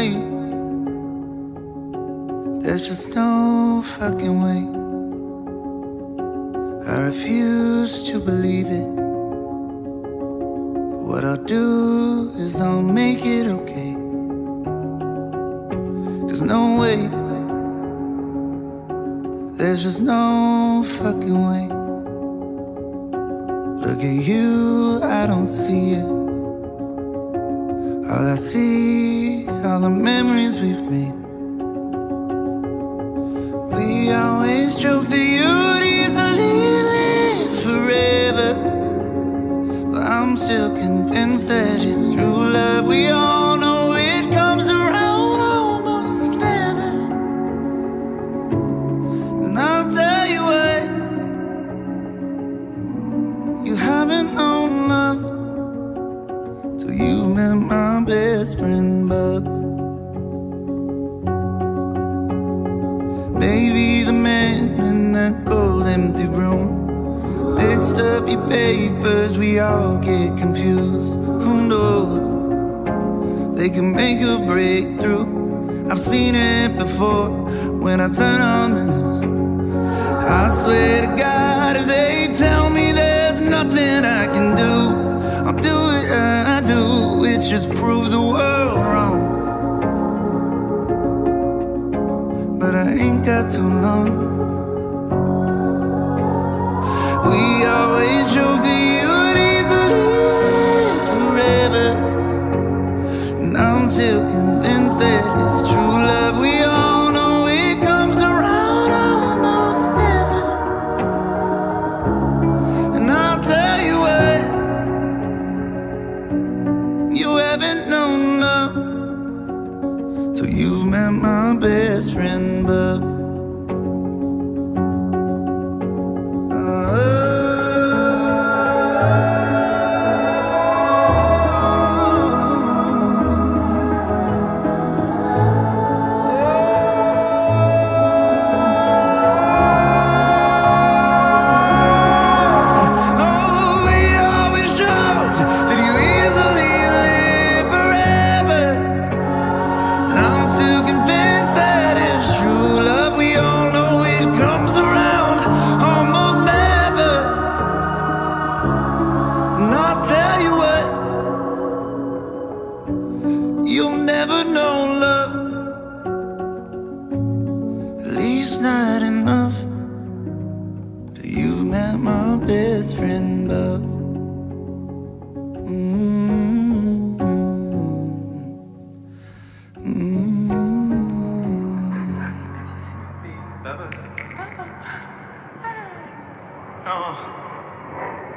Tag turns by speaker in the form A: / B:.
A: way. There's just no fucking way. I refuse to believe it. What I'll do is I'll make it okay. Cause no way. There's just no fucking way. Look at you, I don't see it. All I see are the memories we've made. We always joke that you'd easily live forever. But I'm still convinced that it's true love. We all know it comes around almost never. And I'll tell you what, you haven't known love till you've met my best friend. Maybe the man in that cold empty room Mixed up your papers, we all get confused Who knows? They can make a breakthrough I've seen it before when I turn on the news I swear to God just prove the world wrong but I ain't got too long. Met my best friend, Bubs. Not enough. But you've met my best friend, Bubs. Mm-hmm.
B: Bubba. Oh.